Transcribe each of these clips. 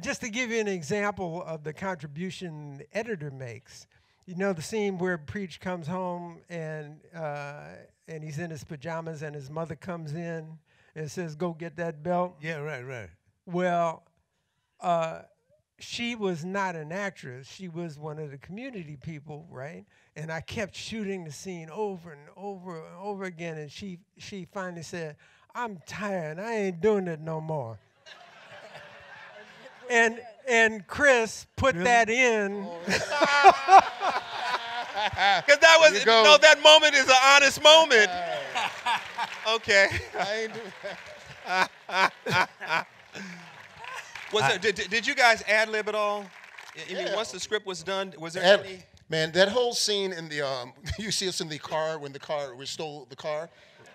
Just to give you an example of the contribution the editor makes, you know the scene where Preach comes home and uh, and he's in his pajamas and his mother comes in and says, "Go get that belt." Yeah, right, right. Well, uh, she was not an actress. She was one of the community people, right? And I kept shooting the scene over and over and over again. And she she finally said, "I'm tired. I ain't doing it no more." And and Chris put that in. Because that was you go. no, that moment is an honest moment. okay. I ain't do Was there, did, did you guys ad lib at all? I- I mean, Yeah. once the script was done, was there That- any? man, that whole scene in the um, you see us in the car when the car we stole the car,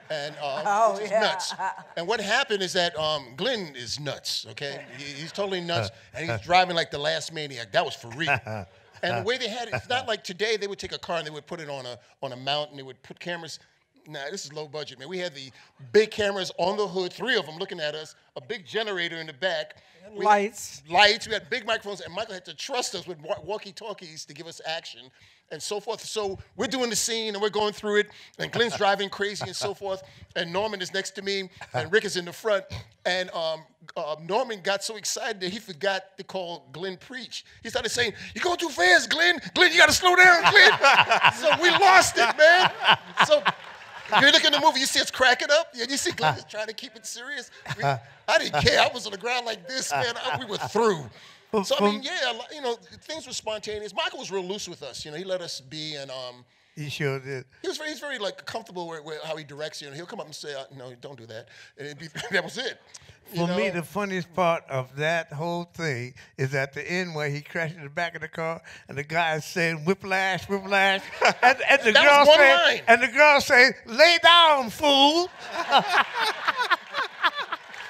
and um, Oh, it's just yeah. nuts. And what happened is that um, Glenn is nuts. Okay, he, he's totally nuts, and he's driving like the last maniac. That was for real. And the way they had it, it's not like today. They would take a car and they would put it on a on a mount, and they would put cameras. Nah, this is low budget, man. We had the big cameras on the hood, three of them looking at us, a big generator in the back, We lights. lights. We had big microphones, and Michael had to trust us with walkie-talkies to give us action and so forth. So we're doing the scene and we're going through it, and Glenn's driving crazy and so forth, and Norman is next to me, and Rick is in the front, and um, uh, Norman got so excited that he forgot to call Glenn preach. He started saying, "You go too fast, Glenn. Glenn, you got to slow down, Glenn." so we lost it, man. You look in the movie, you see us cracking up, and you see Glenn is trying to keep it serious. We- I didn't care. I was on the ground like this, man. I- we were through. So I mean, yeah, you know, things were spontaneous. Michael was real loose with us. You know, he let us be, and um, He sure did. he was very, he's very like comfortable with, with how he directs you. And he'll come up and say, uh, "No, don't do that," and it'd be, that was it. You For me, the funniest part of that whole thing is at the end where he crashed in the back of the car and the guy is saying whiplash, whiplash, and, and the That girl was one saying, line. and the girl saying, "Lay down, fool."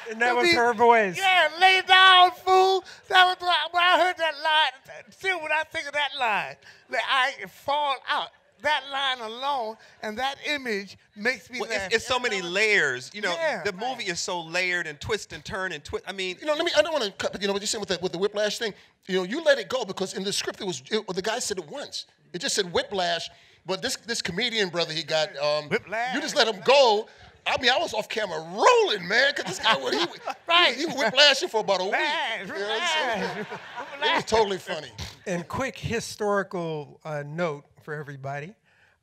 And that was her voice. Yeah, lay down, fool. That was why- when I heard that line. Still, when I think of that line, that I fall out. That line alone and that image makes me Well, laugh. it's, it's so many layers. You know, Yeah. the movie is so layered and twist and turn and twist. I mean, You know, let me. I don't want to cut, but you know what you're saying with the with the whiplash thing. You know, you let it go because in the script it was it, the guy said it once. It just said whiplash, but this this comedian brother he got um, Whiplash. You just let him go. I mean, I was off camera rolling, man, because this guy would he, Right. he, he was whiplashing for about a week. Whiplash, You know what I'm saying? whiplash. It was totally funny. And quick historical uh, note for everybody.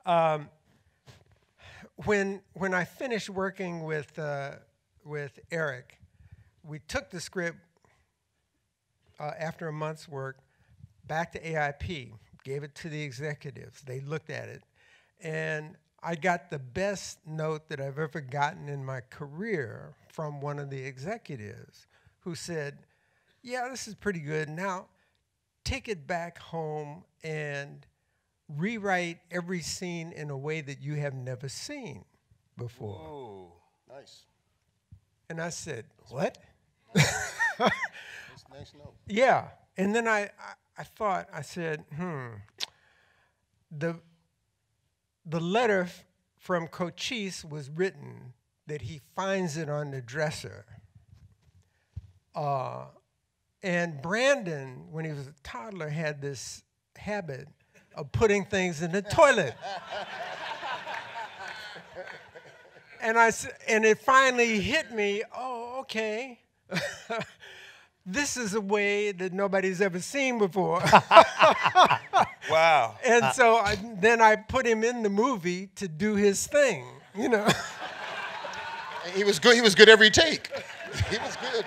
Um, when when I finished working with uh, with Eric, we took the script uh, after a month's work back to AIP, gave it to the executives. They looked at it, and I got the best note that I've ever gotten in my career from one of the executives, who said, "Yeah, this is pretty good. Now." take it back home and rewrite every scene in a way that you have never seen before. Oh nice, And I said, What? nice, nice note. Yeah. And then I, I, I thought, I said, hmm, the, the letter f- from Cochise was written that he finds it on the dresser. Uh, and Brandon, when he was a toddler, had this habit of putting things in the toilet. and I and it finally hit me. Oh, okay. this is a way that nobody's ever seen before. wow. and so I, then I put him in the movie to do his thing. You know. He was good. He was good every take. He was good.